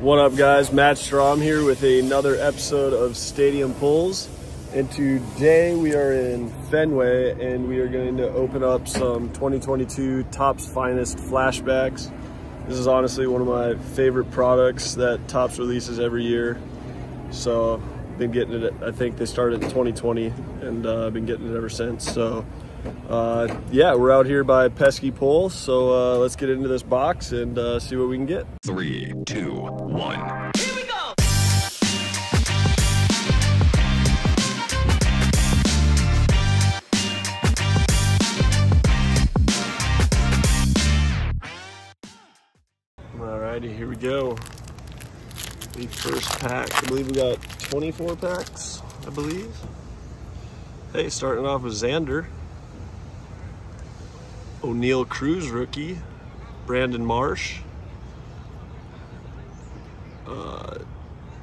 What up guys, Matt Strahm here with another episode of Stadium Pulls. And today we are in Fenway and we are going to open up some 2022 Topps Finest flashbacks. This is honestly one of my favorite products that Topps releases every year. So I've been getting it, I think they started in 2020 and uh, I've been getting it ever since. So uh, yeah, we're out here by Pesky Pole. So uh, let's get into this box and uh, see what we can get. Three, two, one. Alrighty, here we go. The first pack. I believe we got 24 packs, I believe. Hey, starting off with Xander. Oneil Cruz rookie. Brandon Marsh. Uh,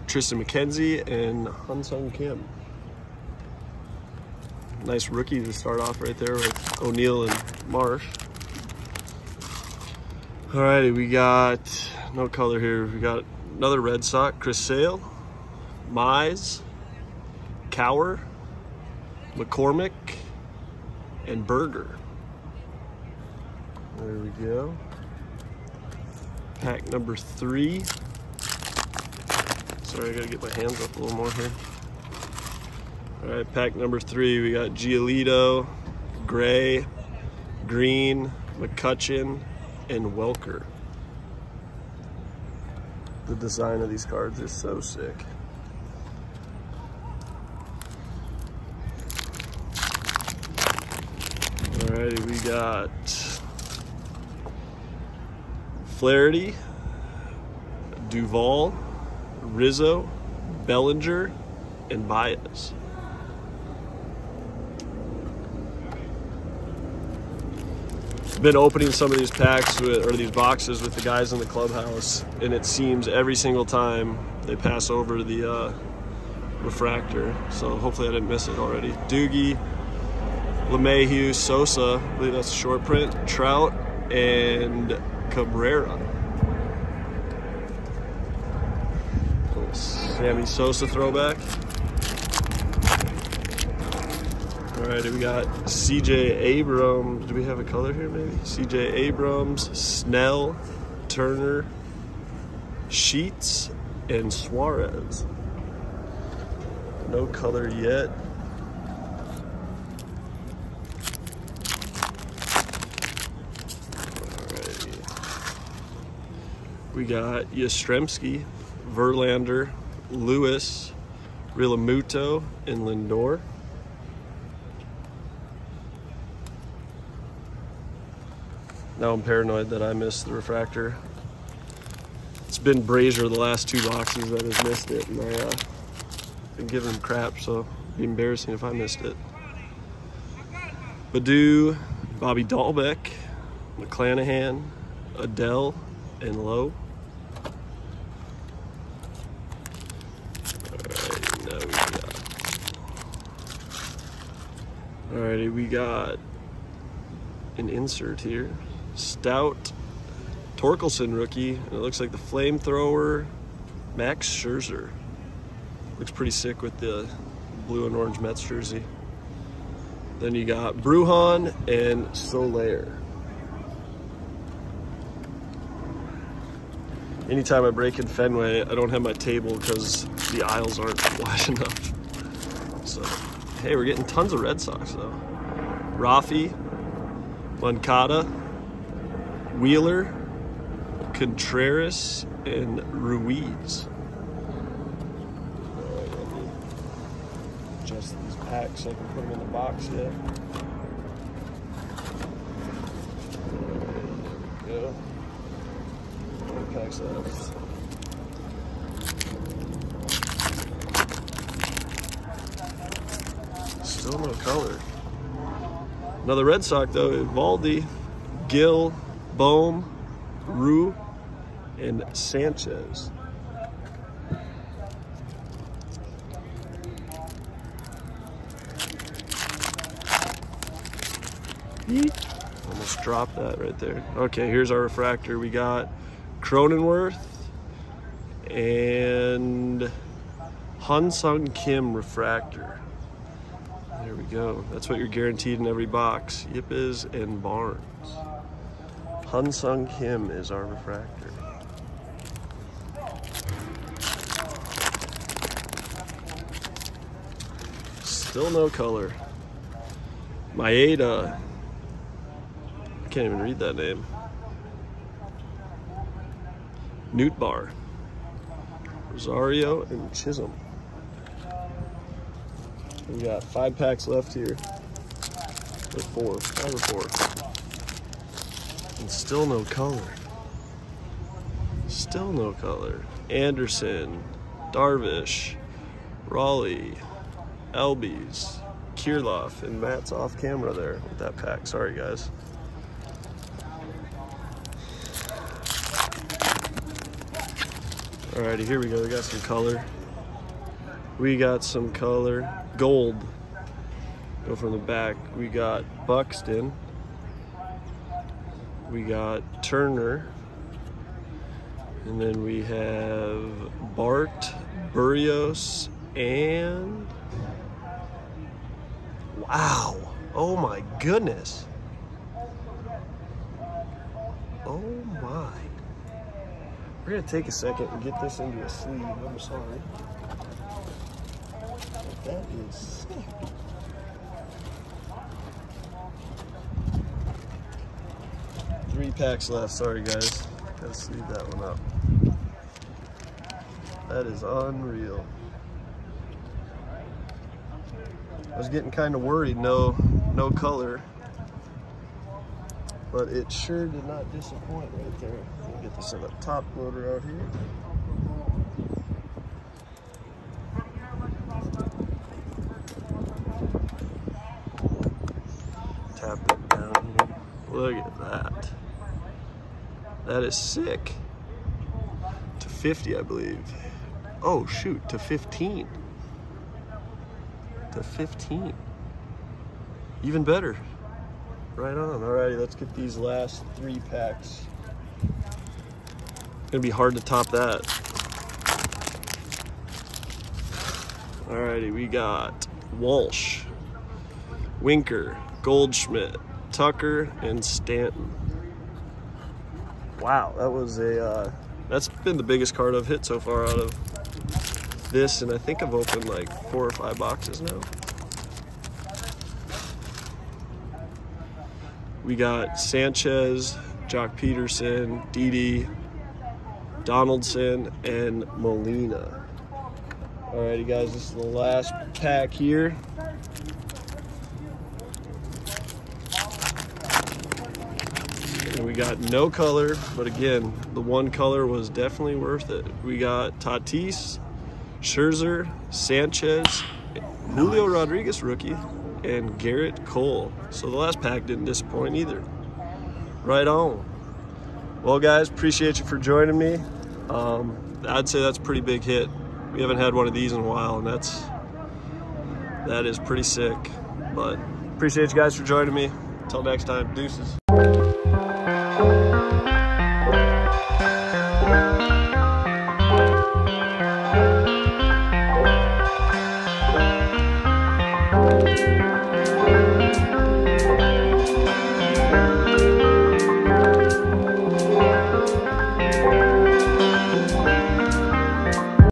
Triston McKenzie and Hyun-Sung Kim. Nice rookie to start off right there with Oneil and Marsh. Alrighty, we got no color here. We got another Red Sox, Chris Sale, Mize, Cower, McCormick, and Berger. There we go. Pack number three. Sorry, I gotta get my hands up a little more here. All right, pack number three. We got Giolito, Gray, Green, McCutchen, and Welker. The design of these cards is so sick. Alrighty, we got Flaherty, Duvall, Rizzo, Bellinger, and Baez. been opening some of these packs with, or these boxes with the guys in the clubhouse, and it seems every single time they pass over the uh, refractor. So hopefully I didn't miss it already. Doogie, LeMahieu, Sosa, I believe that's a short print, Trout, and Cabrera. Sammy Sosa throwback. All right, we got CJ Abrams. Do we have a color here, maybe? CJ Abrams, Snell, Turner, Sheets, and Suarez. No color yet. Alrighty. We got Yastrzemski, Verlander, Lewis, Realmuto, and Lindor. Now I'm paranoid that I missed the refractor. It's been Brasier the last two boxes that has missed it, and I uh, been giving him crap, so it'd be embarrassing if I missed it. Baddoo, Bobby Dalbec, McClanahan, Adell, and Lowe. Alright, now we got. Alrighty, we got an insert here. Stout, Torkelson rookie, and it looks like the flamethrower, Max Scherzer. Looks pretty sick with the blue and orange Mets jersey. Then you got Bruján and Soler. Anytime I break in Fenway, I don't have my table because the aisles aren't wide enough. So, hey, we're getting tons of Red Sox though. Rafi, Moncada, Wheeler, Contreras, and Ruiz. Adjust these packs so I can put them in the box yet. Go. What packs left? No color. Another Red Sox though, Valdi, Gill, Bohm, Rue, and Sanchez. Almost dropped that right there. Okay, here's our refractor. We got Cronenworth, and Han Sung Kim refractor. There we go. That's what you're guaranteed in every box. Yippas and Barnes. Han Sung Kim is our refractor. Still no color. Maeda. I can't even read that name. Nootbaar. Rosario and Chisholm. We got five packs left here. Or four, five or four. And still no color. Still no color. Anderson, Darvish, Raleigh, Albies, Kirilloff, and Matt's off camera there with that pack. Sorry, guys. Alrighty, here we go. We got some color. We got some color. Gold. Go from the back. We got Buxton. We got Turner. And then we have Bart, Berrios, and wow. Oh my goodness. Oh my. We're gonna take a second and get this into a sleeve. I'm sorry. That is sick. Three packs left. Sorry, guys. Gotta sleeve that one up. That is unreal. I was getting kind of worried. No, no color. But it sure did not disappoint right there. We'll get this in the top loader out here. It down here. Look at that. That is sick. To 50, I believe. Oh, shoot, to 15. To 15. Even better. Right on. Alrighty, let's get these last three packs. Gonna be hard to top that. Alrighty, we got Walsh, Winker, Goldschmidt, Tucker, and Stanton. Wow, that was a, uh, that's been the biggest card I've hit so far out of this, and I think I've opened like four or five boxes now. We got Sanchez, Joc Pederson, Didi, Donaldson, and Molina. Alrighty guys, this is the last pack here. We got no color, but again, the one color was definitely worth it. We got Tatis, Scherzer, Sanchez, Julio Rodriguez rookie, and Gerrit Cole. So the last pack didn't disappoint either. Right on. Well, guys, appreciate you for joining me. Um, I'd say that's a pretty big hit. We haven't had one of these in a while, and that's that is pretty sick. But appreciate you guys for joining me. Until next time, deuces.